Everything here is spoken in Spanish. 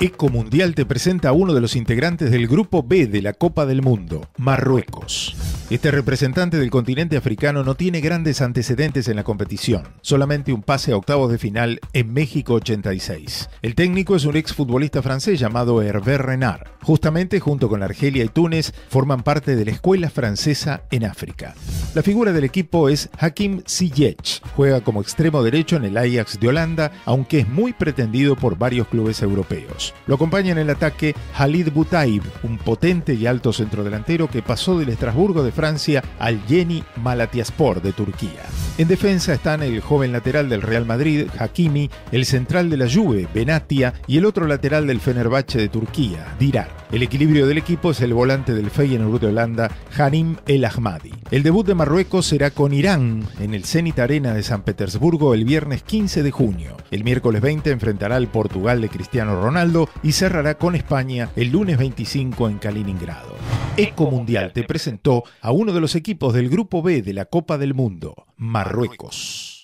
Ecomundial te presenta a uno de los integrantes del Grupo B de la Copa del Mundo, Marruecos. Este representante del continente africano no tiene grandes antecedentes en la competición, solamente un pase a octavos de final en México 86. El técnico es un exfutbolista francés llamado Hervé Renard. Justamente junto con Argelia y Túnez forman parte de la escuela francesa en África. La figura del equipo es Hakim Ziyech. Juega como extremo derecho en el Ajax de Holanda, aunque es muy pretendido por varios clubes europeos. Lo acompaña en el ataque Halid Boutaib, un potente y alto centrodelantero que pasó del Estrasburgo de Francia al Yeni Malatyaspor de Turquía. En defensa están el joven lateral del Real Madrid, Hakimi, el central de la Juve, Benatia, y el otro lateral del Fenerbahce de Turquía, Dirar. El equilibrio del equipo es el volante del Feyenoord de Holanda, Harim El Ahmadi. El debut de Marruecos será con Irán en el Zenit Arena de San Petersburgo el viernes 15 de junio. El miércoles 20 enfrentará al Portugal de Cristiano Ronaldo y cerrará con España el lunes 25 en Kaliningrado. Ecomundial te presentó a uno de los equipos del Grupo B de la Copa del Mundo, Marruecos.